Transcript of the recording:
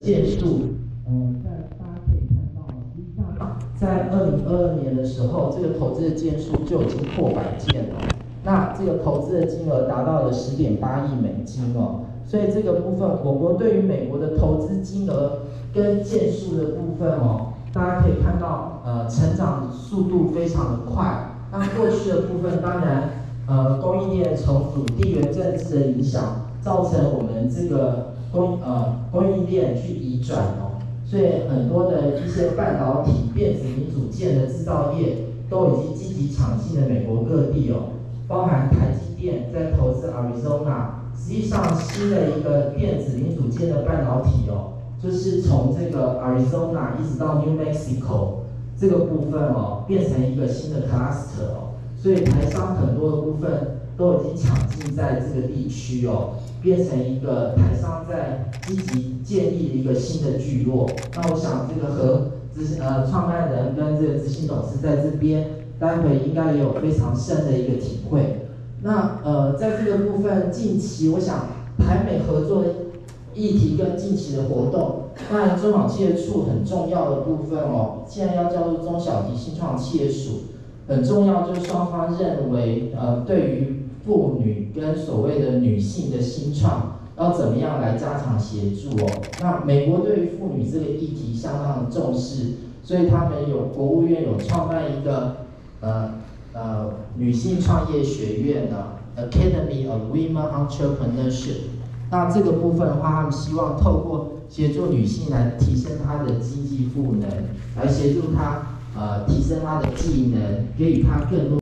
建树，嗯，在大家可以看到，实际上在二零二二年的时候，这个投资的件数就已经破百件了。那这个投资的金额达到了十点八亿美金哦。所以这个部分，我国对于美国的投资金额跟件数的部分哦，大家可以看到，呃，成长速度非常的快。那过去的部分，当然，呃，供应链重组、地缘政治的影响，造成我们这个。供呃供应链去移转哦，所以很多的一些半导体、电子零组件的制造业都已经积极抢进了美国各地哦，包含台积电在投资 Arizona，实际上新的一个电子零组件的半导体哦，就是从这个 Arizona 一直到 New Mexico 这个部分哦，变成一个新的 cluster 哦，所以台商很多的部分都已经抢进在这个地区哦。变成一个台商在积极建立一个新的聚落。那我想这个和执行呃创办人跟这个执行董事在这边，待会应该也有非常深的一个体会。那呃在这个部分，近期我想台美合作议题跟近期的活动，当然中小企业处很重要的部分哦，现在要叫做中小及新创企业署，很重要就是双方认为呃对于。妇女跟所谓的女性的新创要怎么样来加强协助哦？那美国对于妇女这个议题相当的重视，所以他们有国务院有创办一个呃呃女性创业学院的 Academy of Women Entrepreneurship。那这个部分的话，他们希望透过协助女性来提升她的经济赋能，来协助她呃提升他的技能，给予他更多。